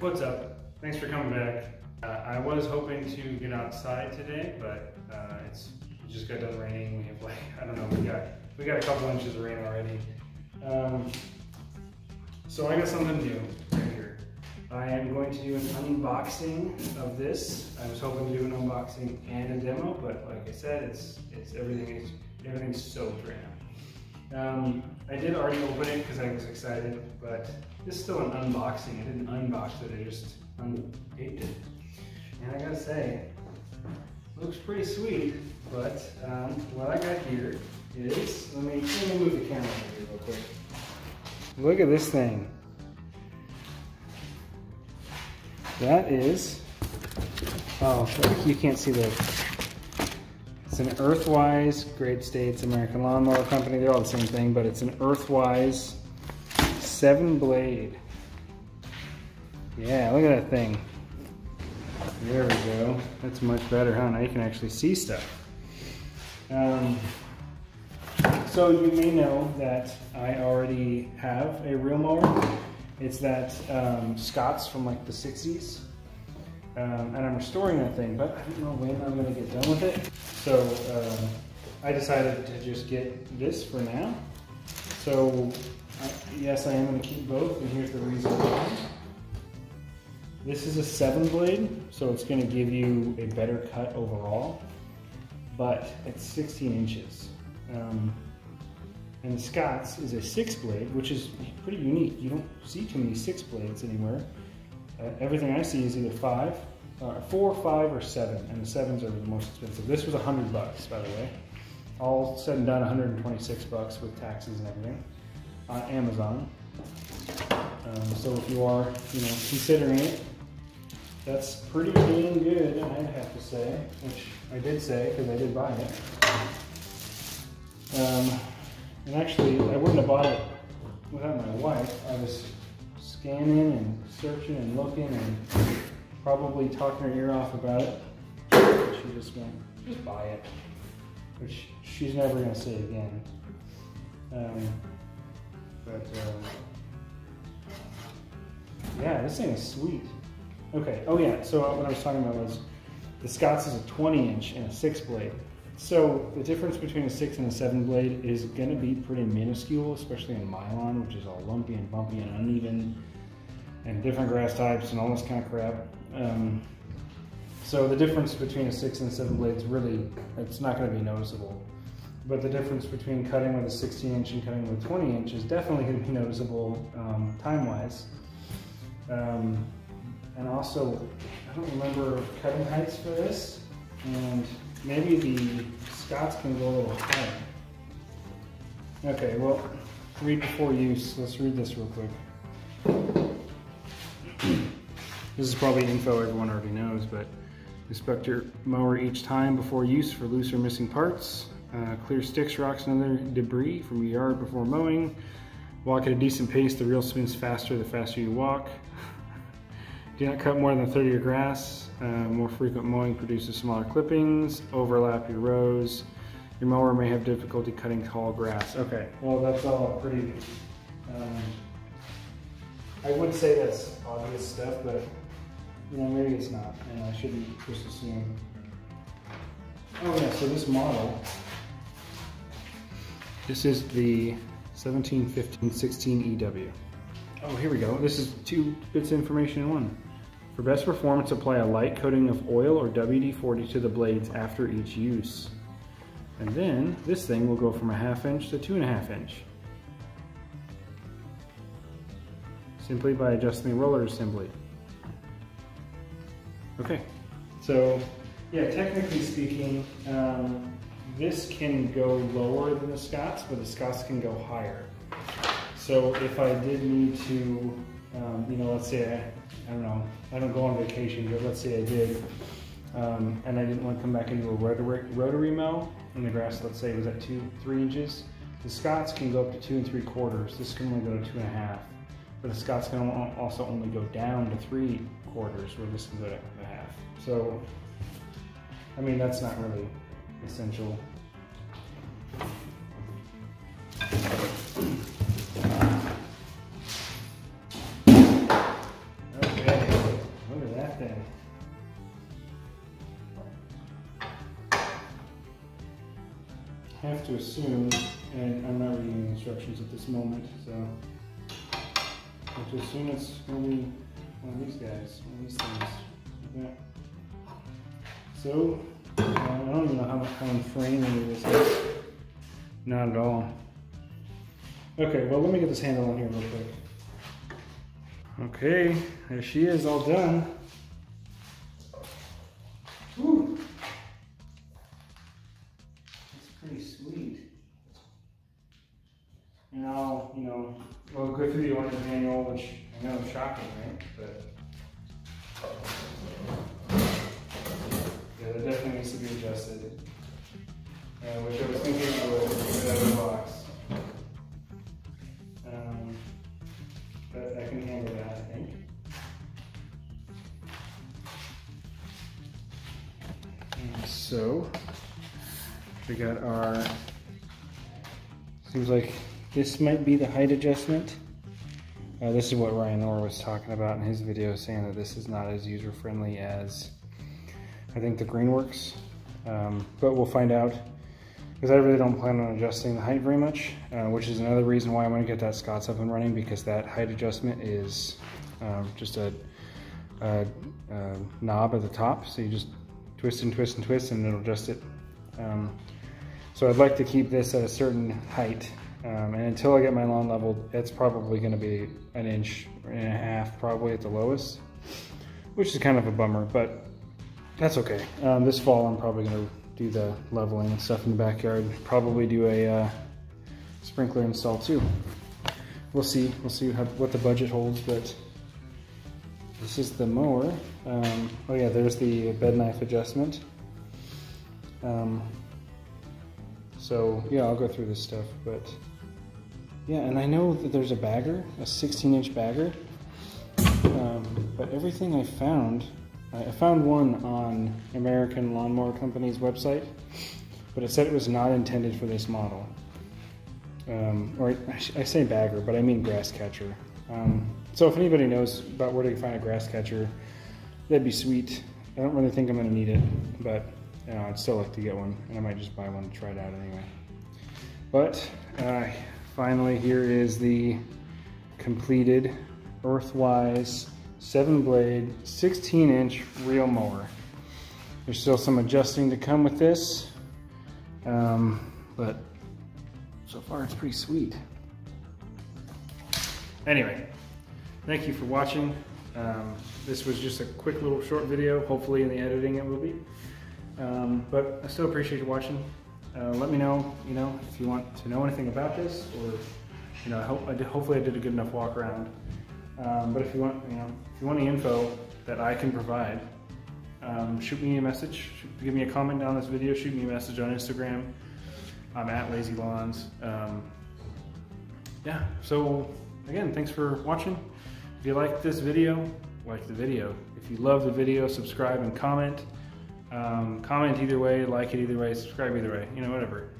What's up? Thanks for coming back. Uh, I was hoping to get outside today, but uh, it's it just got done raining. We have like I don't know. We got we got a couple inches of rain already. Um, so I got something new right here. I am going to do an unboxing of this. I was hoping to do an unboxing and a demo, but like I said, it's it's everything is everything's soaked right now. Um, I did already open it because I was excited, but this is still an unboxing. I didn't unbox it, I just untaped it. And I gotta say, looks pretty sweet, but um, what I got here is, let me, let me move the camera here real quick. Look at this thing. That is, oh, you can't see the, it's an Earthwise, Great States American Lawnmower Company. They're all the same thing, but it's an Earthwise seven blade. Yeah, look at that thing. There we go. That's much better, huh? Now you can actually see stuff. Um, so you may know that I already have a reel mower. It's that um, Scott's from like the 60s. Um, and I'm restoring that thing, but I don't know when I'm gonna get done with it. So um, I decided to just get this for now. So uh, yes, I am gonna keep both, and here's the reason why. This is a seven blade, so it's gonna give you a better cut overall, but it's 16 inches. Um, and the Scott's is a six blade, which is pretty unique. You don't see too many six blades anywhere. Uh, everything I see is either five, uh, four, five, or seven, and the sevens are the most expensive. This was a hundred bucks, by the way. All said and done, 126 bucks with taxes and everything on Amazon. Um, so if you are, you know, considering it, that's pretty damn good, I'd have to say, which I did say because I did buy it. Um, and actually, I wouldn't have bought it without my wife. I was scanning and searching and looking and probably talking her ear off about it. She just went, just buy it, which she's never going to say again. Um, but uh, yeah, this thing is sweet. Okay, oh yeah, so what I was talking about was the Scott's is a 20 inch and a six blade. So the difference between a six and a seven blade is gonna be pretty minuscule, especially in my lawn, which is all lumpy and bumpy and uneven and different grass types and all this kind of crap. Um, so the difference between a six and a seven blade is really, it's not gonna be noticeable. But the difference between cutting with a 16 inch and cutting with a 20 inch is definitely gonna be noticeable um, time-wise. Um, and also, I don't remember cutting heights for this, and maybe the Scott's can go a little higher. Okay, well, read before use. Let's read this real quick. this is probably info everyone already knows, but inspect your mower each time before use for loose or missing parts. Uh, clear sticks, rocks, and other debris from your yard before mowing. Walk at a decent pace. The reel spins faster the faster you walk. Do not cut more than 30 of your grass. Uh, more frequent mowing produces smaller clippings. Overlap your rows. Your mower may have difficulty cutting tall grass. Okay, well that's all pretty, um, I would say that's obvious stuff, but you know, maybe it's not, and I shouldn't just assume. Oh yeah, so this model, this is the 1715-16 EW. Oh, here we go. This is two bits of information in one. For best performance, apply a light coating of oil or WD-40 to the blades after each use. And then this thing will go from a half inch to two and a half inch. Simply by adjusting the roller assembly. Okay, so yeah, technically speaking, um, this can go lower than the Scott's, but the Scott's can go higher. So if I did need to, um, you know, let's say, I, I, don't know, I don't go on vacation, but let's say I did, um, and I didn't want to come back into a rotary, rotary mow, and the grass, let's say, was at two, three inches, the Scott's can go up to two and three quarters. This can only go to two and a half. But the Scott's can also only go down to three quarters, where this can go to a half. So, I mean, that's not really essential. Have to assume, and I'm not reading the instructions at this moment, so I have to assume it's going to be one of these guys, one of these things. Like so, uh, I don't even know how, much how inframing this is. Not at all. Okay, well let me get this handle on here real quick. Okay, there she is, all done. Go through the owner's manual, which I know is shocking, right? But yeah, that definitely needs to be adjusted. Which I was thinking would put out of the box. Um, but I can handle that, I think. And so, we got our, seems like this might be the height adjustment. Uh, this is what Ryan Knorr was talking about in his video, saying that this is not as user-friendly as I think the Greenworks, um, but we'll find out because I really don't plan on adjusting the height very much, uh, which is another reason why I want to get that Scott's up and running because that height adjustment is um, just a, a, a, knob at the top. So you just twist and twist and twist and it'll adjust it. Um, so I'd like to keep this at a certain height. Um, and until I get my lawn leveled, it's probably going to be an inch and a half probably at the lowest, which is kind of a bummer, but that's okay. Um, this fall I'm probably going to do the leveling and stuff in the backyard. Probably do a uh, sprinkler install too. We'll see. We'll see how, what the budget holds, but this is the mower. Um, oh yeah, there's the bed knife adjustment. Um, so yeah, I'll go through this stuff, but yeah, and I know that there's a bagger, a 16 inch bagger, um, but everything I found I found one on American Lawnmower Company's website, but it said it was not intended for this model. Um, or I, say bagger, but I mean grass catcher. Um, so if anybody knows about where to find a grass catcher, that'd be sweet. I don't really think I'm gonna need it, but you know, I'd still like to get one, and I might just buy one to try it out anyway. But uh, finally, here is the completed Earthwise seven blade, 16 inch reel mower. There's still some adjusting to come with this, um, but so far it's pretty sweet. Anyway, thank you for watching. Um, this was just a quick little short video. Hopefully in the editing it will be. Um, but I still appreciate you watching. Uh, let me know, you know, if you want to know anything about this or, you know, hope I did, hopefully I did a good enough walk around. Um, but if you want, you know, if you want any info that I can provide, um, shoot me a message. Give me a comment down this video. Shoot me a message on Instagram. I'm at Lazy Lawns. Um, yeah. So again, thanks for watching. If you like this video, like the video. If you love the video, subscribe and comment. Um, comment either way, like it either way, subscribe either way. You know, whatever.